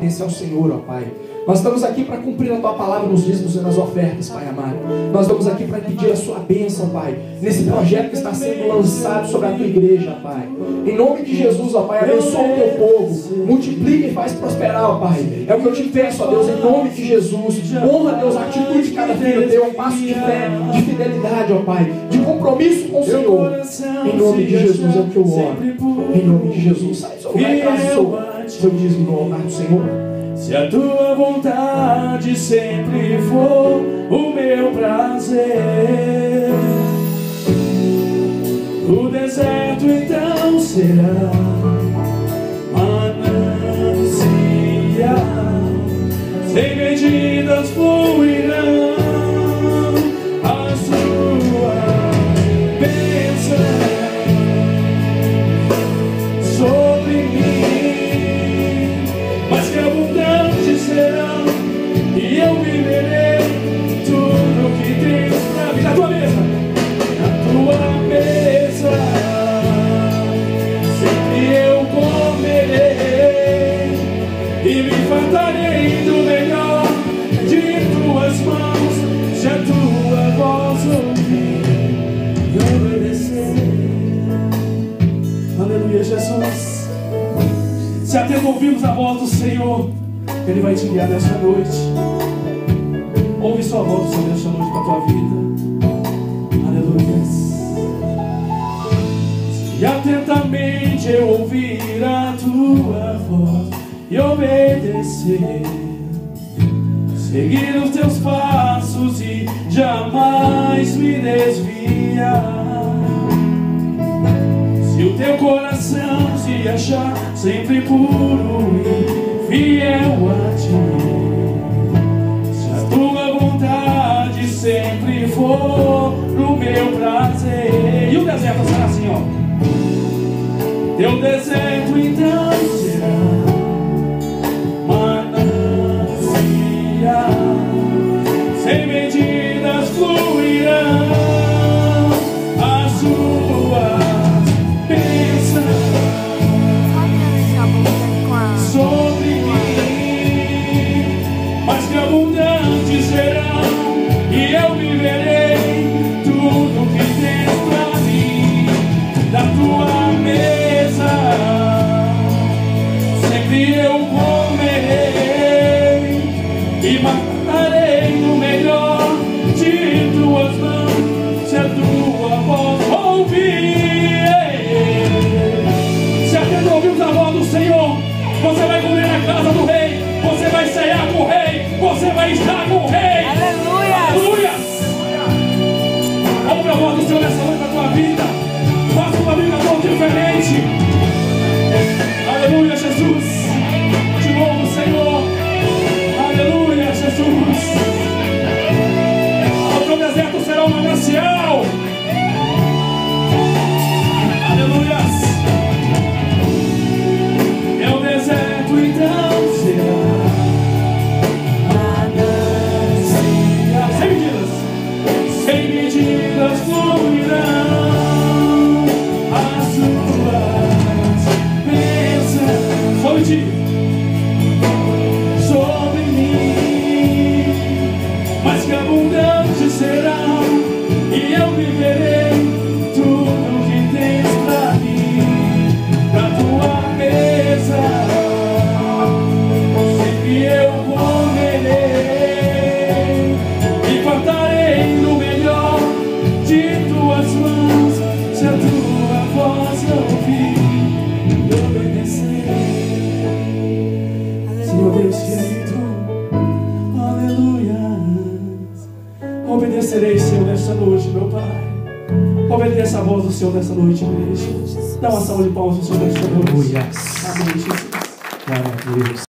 Esse é o Senhor, ó Pai. Nós estamos aqui para cumprir a tua palavra nos dízimos e nas ofertas, Pai amado. Nós estamos aqui para pedir a sua bênção, Pai, nesse projeto que está sendo lançado sobre a tua igreja, Pai. Em nome de Jesus, ó Pai, abençoa o teu povo, multiplica e faz prosperar, ó Pai. É o que eu te peço, ó Deus, em nome de Jesus. Honra, Deus, a atitude de cada filho teu, um passo de fé, de fidelidade, ó Pai, de compromisso com o Senhor. Em nome de Jesus é o que eu oro. Em nome de Jesus, sai do seu traz o seu, dízimo altar do Senhor. Se a tua vontade sempre for o meu prazer, o deserto então será Se atento ouvimos a voz do Senhor, Ele vai te guiar nesta noite. Ouve sua voz do Senhor nesta noite para a tua vida. Aleluia. Se atentamente eu ouvir a tua voz e obedecer, seguir os teus passos e jamais me desviar. Se o teu coração se achar sempre puro e fiel a ti, se a tua vontade sempre for pro meu prazer, e o deserto será assim, ó. Teu deserto abundantes serão e eu viverei você estar com o rei. Aleluia! Aleluia! Ouve a voz do Senhor nessa noite na tua vida. Faça uma vida tão diferente. Aleluia, Jesus. Mas que abundantes serão Obedecerei, Senhor, nesta noite, meu Pai. Obedeça a voz do Senhor nesta noite, igreja. Dá uma salva de palmas ao Senhor nesta noite. Amém, Jesus. Glória a Deus.